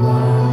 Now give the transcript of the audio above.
Love.